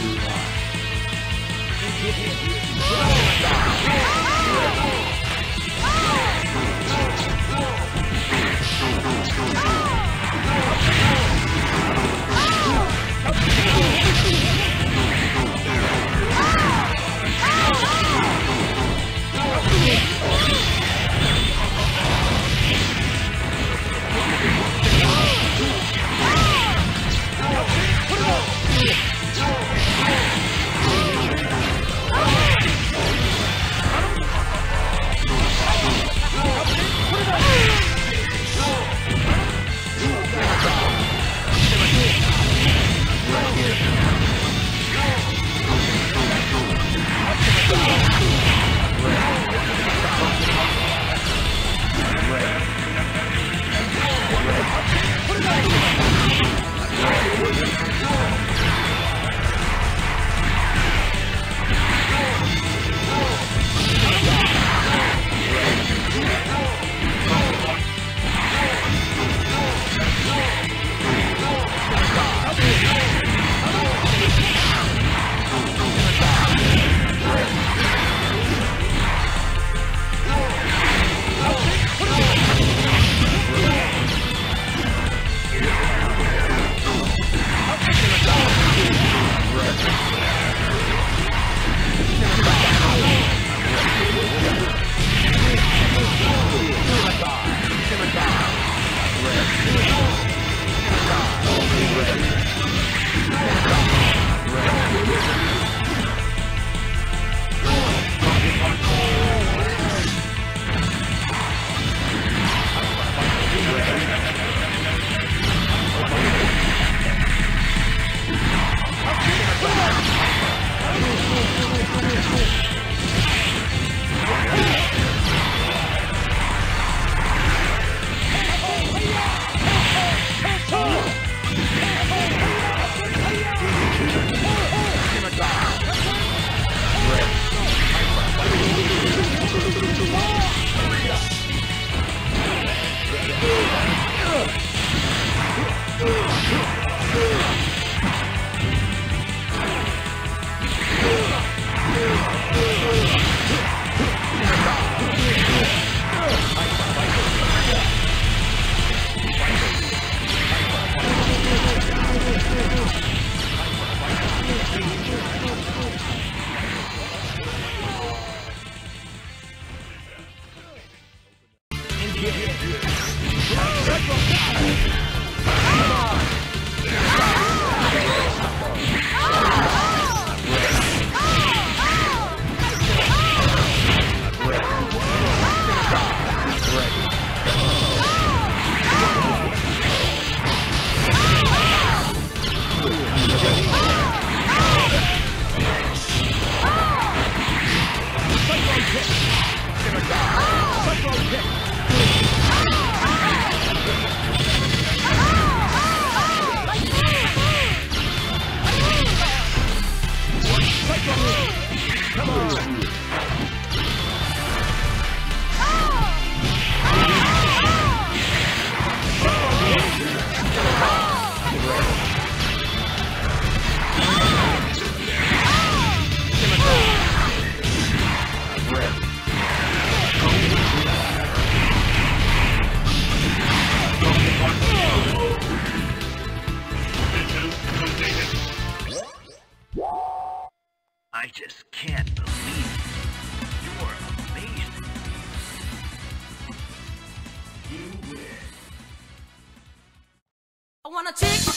you are. Give it down! I just can't believe it. You're amazing. You win. I wanna take you